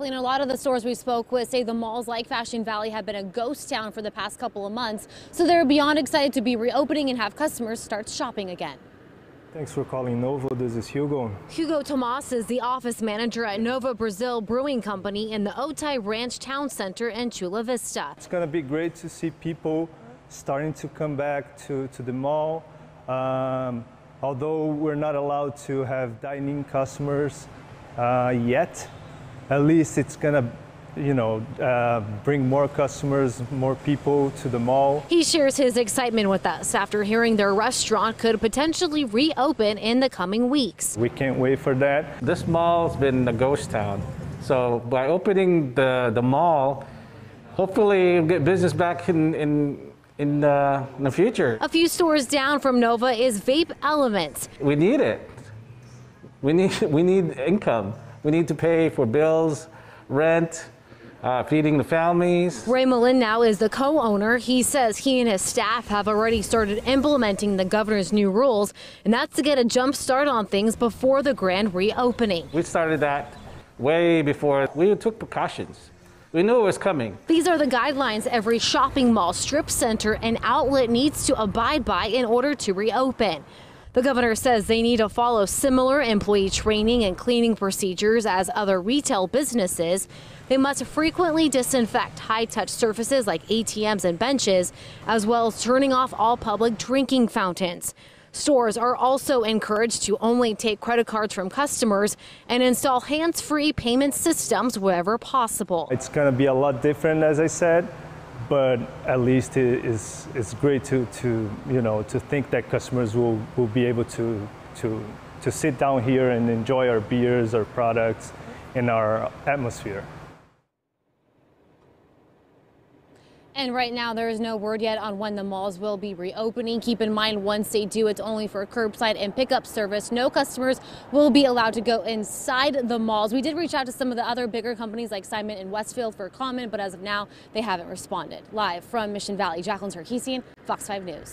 And a lot of the stores we spoke with say the malls like Fashion Valley have been a ghost town for the past couple of months, so they're beyond excited to be reopening and have customers start shopping again. Thanks for calling Novo. This is Hugo. Hugo Tomas is the office manager at Novo Brazil Brewing Company in the Otay Ranch Town Center in Chula Vista. It's going to be great to see people starting to come back to, to the mall. Um, although we're not allowed to have dining customers uh, yet, at least it's going to you know, uh, bring more customers, more people to the mall. He shares his excitement with us after hearing their restaurant could potentially reopen in the coming weeks. We can't wait for that. This mall's been a ghost town. So by opening the, the mall, hopefully we'll get business back in, in, in, the, in the future. A few stores down from Novo is Vape Elements. We need it. We need, we need income. We need to pay for bills, rent, uh, feeding the families. Ray Malin now is the co-owner. He says he and his staff have already started implementing the governor's new rules, and that's to get a jump start on things before the grand reopening. We started that way before we took precautions. We knew it was coming. These are the guidelines every shopping mall, strip center, and outlet needs to abide by in order to reopen. The governor says they need to follow similar employee training and cleaning procedures as other retail businesses. They must frequently disinfect high touch surfaces like ATMs and benches, as well as turning off all public drinking fountains. Stores are also encouraged to only take credit cards from customers and install hands free payment systems wherever possible. It's going to be a lot different, as I said but at least it is it's great to, to you know to think that customers will, will be able to to to sit down here and enjoy our beers, our products, in our atmosphere. And right now, there is no word yet on when the malls will be reopening. Keep in mind, once they do, it's only for curbside and pickup service. No customers will be allowed to go inside the malls. We did reach out to some of the other bigger companies like Simon and Westfield for a comment, but as of now, they haven't responded. Live from Mission Valley, Jacqueline Sarkisian, Fox 5 News.